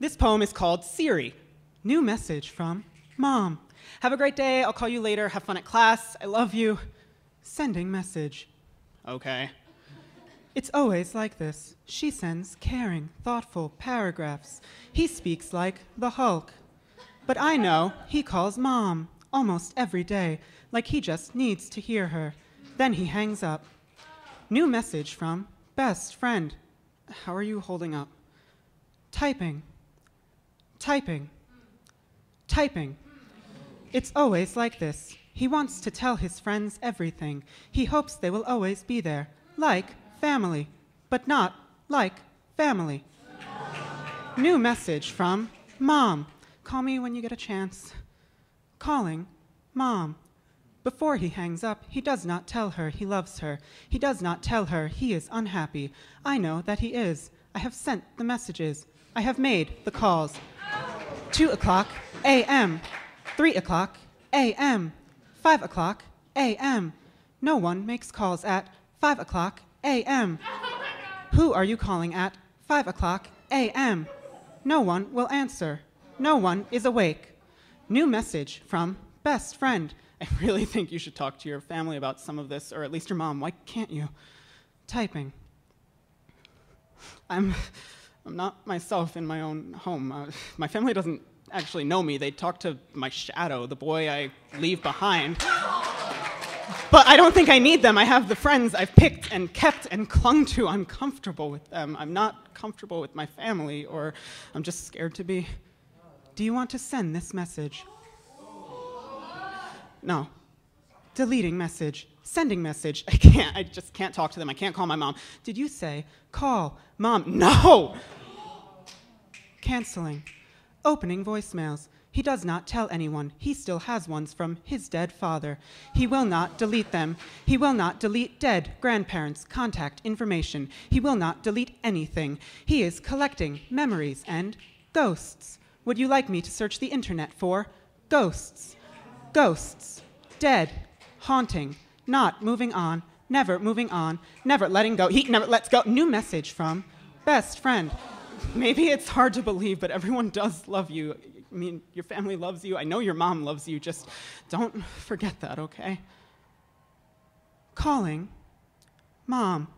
This poem is called Siri. New message from Mom. Have a great day. I'll call you later. Have fun at class. I love you. Sending message. Okay. It's always like this. She sends caring, thoughtful paragraphs. He speaks like the Hulk. But I know he calls Mom almost every day, like he just needs to hear her. Then he hangs up. New message from best friend. How are you holding up? Typing. Typing. Typing. It's always like this. He wants to tell his friends everything. He hopes they will always be there, like family, but not like family. New message from Mom. Call me when you get a chance. Calling Mom. Before he hangs up, he does not tell her he loves her. He does not tell her he is unhappy. I know that he is. I have sent the messages. I have made the calls. 2 o'clock a.m., 3 o'clock a.m., 5 o'clock a.m. No one makes calls at 5 o'clock a.m. Who are you calling at 5 o'clock a.m.? No one will answer. No one is awake. New message from best friend. I really think you should talk to your family about some of this, or at least your mom. Why can't you? Typing. I'm, I'm not myself in my own home. Uh, my family doesn't actually know me. They talk to my shadow, the boy I leave behind. But I don't think I need them. I have the friends I've picked and kept and clung to. I'm comfortable with them. I'm not comfortable with my family, or I'm just scared to be. Do you want to send this message? No. Deleting message. Sending message. I can't. I just can't talk to them. I can't call my mom. Did you say call mom? No! Canceling. Opening voicemails. He does not tell anyone. He still has ones from his dead father. He will not delete them. He will not delete dead grandparents' contact information. He will not delete anything. He is collecting memories and ghosts. Would you like me to search the internet for ghosts? Ghosts. Dead. Haunting. Not moving on. Never moving on. Never letting go. He never lets go. New message from best friend. Maybe it's hard to believe, but everyone does love you. I mean, your family loves you. I know your mom loves you. Just don't forget that, okay? Calling mom.